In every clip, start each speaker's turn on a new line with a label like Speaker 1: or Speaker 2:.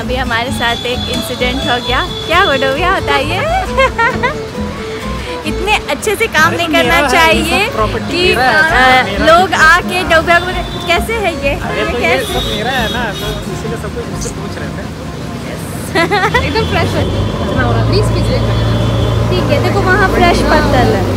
Speaker 1: अभी हमारे साथ एक इंसिडेंट हो गया। क्या गुडो भैया बताइए। इतने अच्छे से काम नहीं
Speaker 2: तो
Speaker 1: करना
Speaker 2: है,
Speaker 1: चाहिए कि
Speaker 2: है,
Speaker 1: अ,
Speaker 2: मेरा
Speaker 1: लोग आके डोबिया को बोले, कैसे है ये?
Speaker 2: अरे तो ये सब मेरा है ना तो इसीलिए सब कुछ मुझसे पूछ रहे थे।
Speaker 3: एकदम फ्रेश है। हो
Speaker 1: ठीक है देखो वहाँ फ्रेश पत्तल है।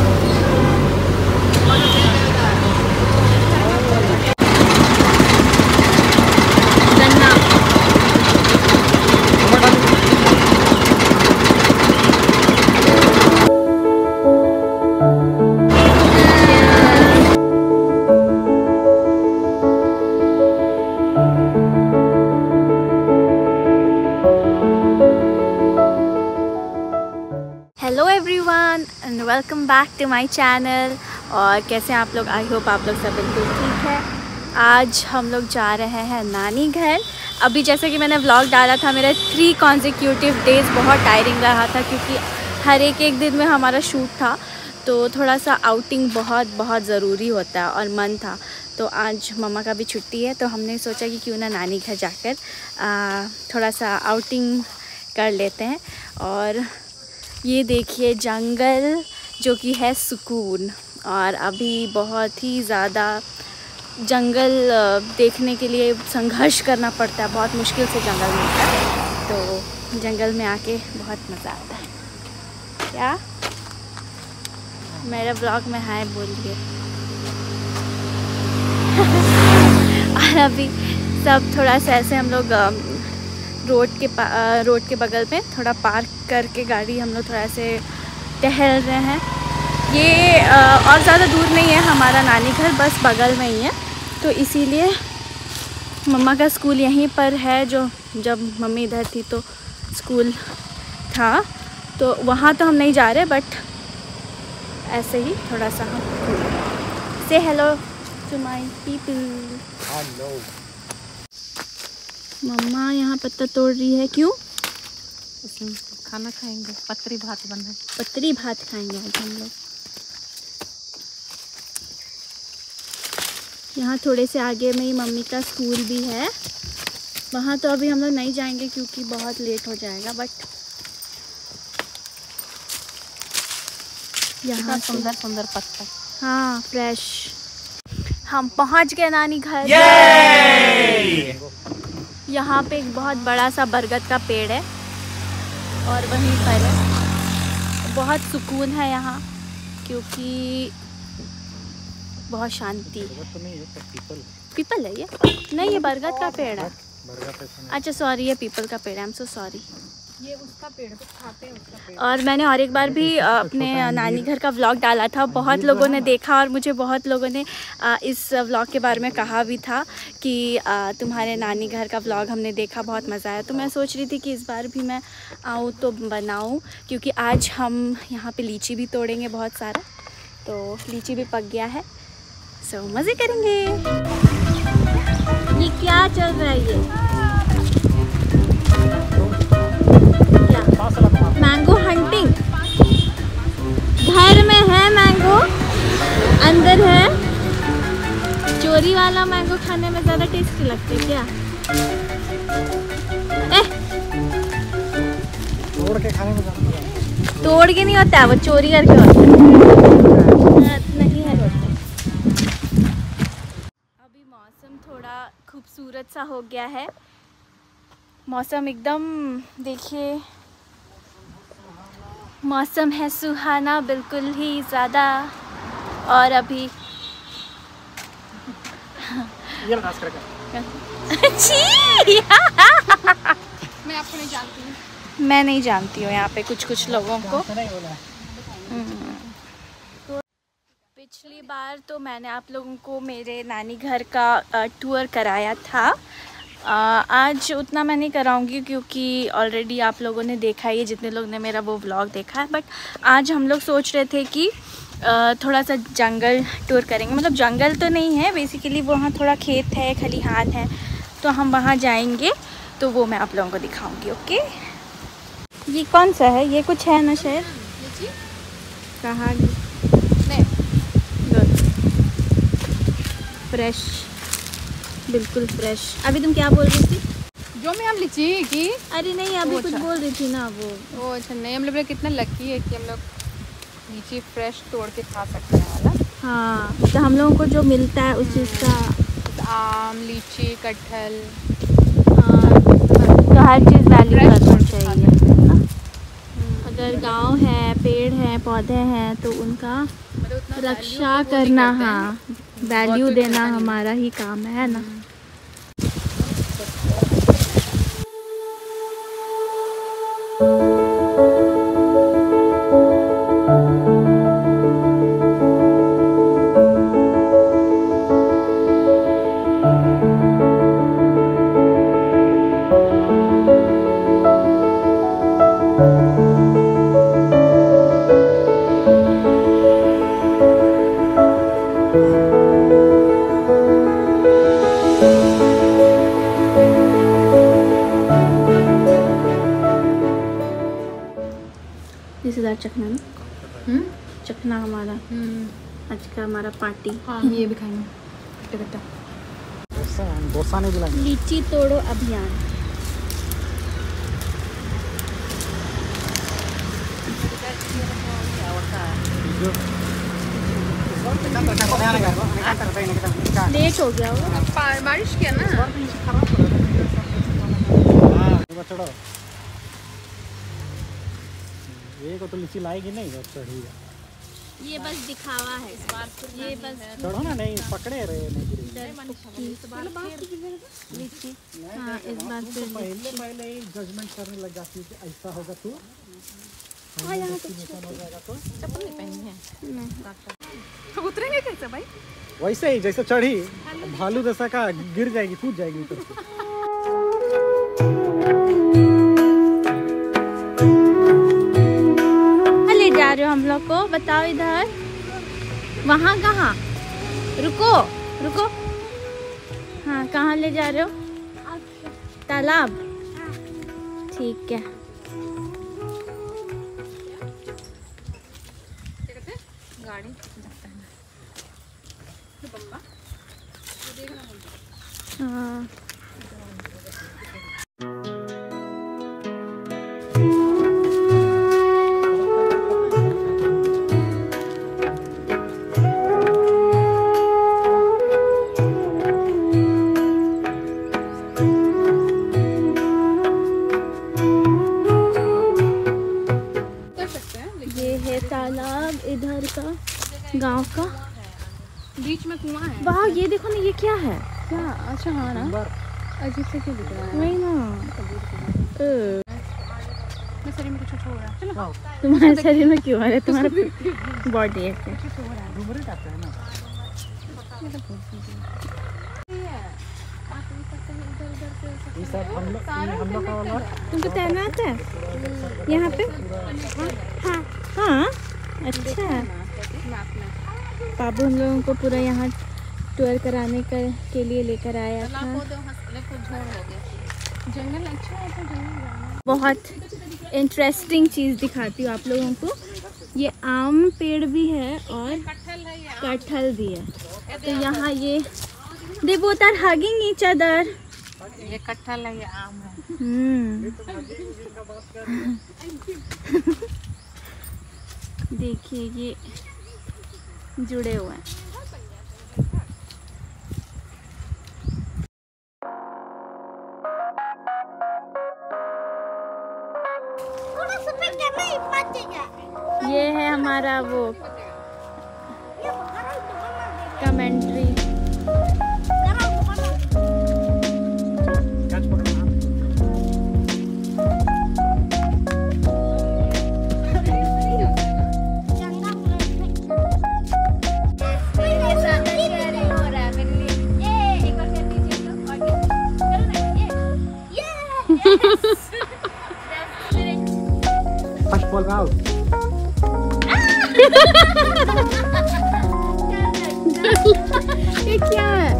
Speaker 1: Welcome back to my channel और कैसे आप लोग आई होप आप लोग सब बिल्कुल ठीक है। आज हम लोग जा रहे हैं नानी घर। अभी जैसे कि मैंने व्लॉग डाला था मेरा थ्री कॉन्जिक्यूटिव डेज़ बहुत टायरिंग रहा था क्योंकि हर एक एक दिन में हमारा शूट था। तो थोड़ा सा आउटिंग बहुत बहुत ज़रूरी होता है और मन था। तो आज मम्मा का भी छुट्टी है तो हमने सोचा कि क्यों ना नानी घर जाकर आ, थोड़ा सा आउटिंग कर लेते हैं। और ये देखिए जंगल। जो कि है सुकून। और अभी बहुत ही ज़्यादा जंगल देखने के लिए संघर्ष करना पड़ता है। बहुत मुश्किल से जंगल मिलता है। तो जंगल में आके बहुत मज़ा आता है। क्या? मेरे ब्लॉग में हाय बोलिए और अभी सब थोड़ा सा ऐसे हम लोग रोड के रोड के बगल में थोड़ा पार्क करके गाड़ी हम लोग थोड़ा ऐसे टहल रहे हैं। ये और ज़्यादा दूर नहीं है हमारा नानी घर बस बगल में ही है। तो इसीलिए मम्मा का स्कूल यहीं पर है जो जब मम्मी इधर थी तो स्कूल था। तो वहाँ तो हम नहीं जा रहे बट ऐसे ही थोड़ा सा हम से hello to my people
Speaker 2: hello
Speaker 1: mama यहाँ पत्ता तोड़ रही है क्यों?
Speaker 3: खाना खाएँगे पत्री भात बना
Speaker 1: पतरी भात खाएँगे आज हम लोग। यहाँ थोड़े से आगे में ही मम्मी का स्कूल भी है। वहाँ तो अभी हम लोग नहीं जाएँगे क्योंकि बहुत लेट हो जाएगा बट यहाँ
Speaker 3: सुंदर सुंदर पत्ता
Speaker 1: हाँ फ्रेश हम पहुँच गए नानी घर। यहाँ पे एक बहुत बड़ा सा बरगद का पेड़ है। और वहीं पर है बहुत सुकून है यहाँ क्योंकि बहुत शांति। है
Speaker 2: पीपल
Speaker 1: पीपल है ये? नहीं ये बरगद का पेड़ है। अच्छा सॉरी ये पीपल का पेड़ है आई एम सो सॉरी
Speaker 3: ये उसका पेड़ खाते हैं उसका पेड़।
Speaker 1: और मैंने और एक बार भी अपने नानी घर का व्लॉग डाला था। बहुत लोगों ने देखा और मुझे बहुत लोगों ने इस व्लॉग के बारे में कहा भी था कि तुम्हारे नानी घर का व्लॉग हमने देखा बहुत मज़ा आया। तो मैं सोच रही थी कि इस बार भी मैं आऊँ तो बनाऊँ क्योंकि आज हम यहाँ पे लीची भी तोड़ेंगे बहुत सारा। तो लीची भी पक गया है। सो मज़े करेंगे। ये क्या चल रहा है ये? टेस्टी लगते है क्या? ए!
Speaker 2: तोड़ के खाने में है।
Speaker 1: तोड़ के नहीं होता है वो चोरी करके होता है। हाँ, नहीं है अभी मौसम थोड़ा खूबसूरत सा हो गया है। मौसम एकदम देखिए मौसम है सुहाना बिल्कुल ही ज़्यादा। और अभी
Speaker 3: मैं आपको नहीं जानती हूँ।
Speaker 1: मैं नहीं जानती हूँ यहाँ पे कुछ कुछ लोगों को।
Speaker 2: तो बोला
Speaker 1: पिछली बार तो मैंने आप लोगों को मेरे नानी घर का टूर कराया था। आज उतना मैं नहीं कराऊँगी क्योंकि ऑलरेडी आप लोगों ने देखा ही है जितने लोग ने मेरा वो व्लॉग देखा है। बट आज हम लोग सोच रहे थे कि थोड़ा सा जंगल टूर करेंगे। मतलब जंगल तो नहीं है बेसिकली वहाँ थोड़ा खेत है खलिहान है तो हम वहाँ जाएँगे तो वो मैं आप लोगों को दिखाऊँगी ओके ये कौन सा है? ये कुछ है ना शायद? कहाँ फ्रेश बिल्कुल फ्रेश अभी तुम क्या बोल रही थी?
Speaker 3: जो मैं हम लीची की।
Speaker 1: अरे नहीं अभी कुछ
Speaker 3: अच्छा।
Speaker 1: बोल रही थी ना वो।
Speaker 3: वो अच्छा नहीं हम लोग कितना लकी है कि हम लोग लीची फ्रेश तोड़ के खा सकते हैं वाला
Speaker 1: हाँ तो हम लोगों को जो मिलता है उस चीज़ का
Speaker 3: आम लीची कटहल।
Speaker 1: हाँ, तो हर चीज़ वैल्यू करना चाहिए? अगर गाँव है पेड़ है पौधे हैं तो उनका
Speaker 3: मतलब
Speaker 1: रक्षा
Speaker 3: नहीं
Speaker 1: करना
Speaker 3: हाँ।
Speaker 1: वैल्यू देना हमारा ही काम है ना? रिश्तेदार चखना ना।
Speaker 3: हम्म?
Speaker 1: चखना हमारा।
Speaker 3: हम्म।
Speaker 1: आज का हमारा पार्टी।
Speaker 3: हाँ ये भी खाएँगे।
Speaker 1: लीची तोड़ो अभियान। लेट हो गया होगा
Speaker 3: बारिश किया ना।
Speaker 2: चढ़ो ये को तो लीची लाएगी नहीं और चढ़ेगा
Speaker 1: ये बस दिखावा है इस बार ये बस
Speaker 2: चढ़ो ना नहीं पकड़े रहे नहीं गिरेगी।
Speaker 1: लीची हाँ इस बार फिर
Speaker 2: तो पहले पहले ही जजमेंट करने लग जाती है कि ऐसा होगा तो। हो जाएगा तो।
Speaker 3: चप्पल नहीं पहनी है।
Speaker 1: नहीं।
Speaker 3: अब उतरेंगे कैसे भाई?
Speaker 2: वैसे ही जैसे चढ़ी भालू जैसा का गिर जाएगी कूद जाएगी ऊपर
Speaker 1: हम लोग को बताओ इधर। वहाँ कहाँ? रुको रुको। हाँ कहाँ ले जा रहे हो? तालाब। ठीक है।
Speaker 3: गाड़ी है।
Speaker 1: गाँव का?
Speaker 3: बीच में कुआँ है।
Speaker 1: वाह ये देखो ना ये क्या है?
Speaker 3: क्या? अच्छा हाँ ना। अजीब से क्यों दिख रहा है?
Speaker 1: वही ना। अ,
Speaker 3: शरीर में कुछ हो रहा है। चलो।
Speaker 1: तुम्हारे शरीर में क्यों आ रहा है? तुम्हारा बॉडी है।
Speaker 3: हो है।
Speaker 2: हैं वाला?
Speaker 1: तुमको तैरना आता है? यहाँ पे? हाँ। हाँ? अच्छा। बाबू हम लोगों को पूरा यहाँ टूर कराने का के लिए लेकर आया था।
Speaker 3: जंगल अच्छा है तो जंगल
Speaker 1: बहुत इंटरेस्टिंग चीज़ दिखाती हूँ आप लोगों को। ये आम पेड़ भी है और
Speaker 3: कटहल
Speaker 1: भी है। तो यहाँ ये they both are hugging each other
Speaker 3: ये कटहल है ये आम है।
Speaker 1: हम्म। देखिए ये जुड़े हुए हैं। ये है हमारा वो कमेंट्री
Speaker 2: बॉल में आउट
Speaker 1: ये क्या है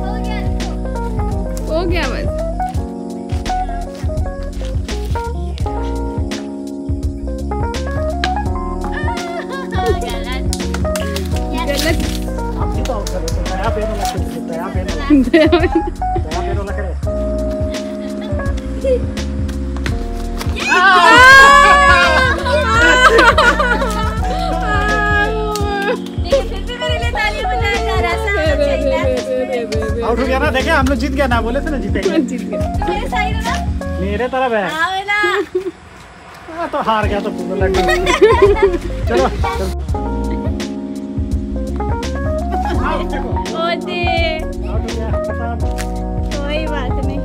Speaker 3: हो गया बस गलत
Speaker 2: आप ही तो आउट कर दया खेल दया पेन कहना देखे हम लोग जीत गया ना बोले थे ना
Speaker 1: जीते मेरे
Speaker 2: तरफ़ है।
Speaker 1: हाँ,
Speaker 2: तो हार गया तो पूरा लड्डू चलो। तो
Speaker 1: कोई बात नहीं।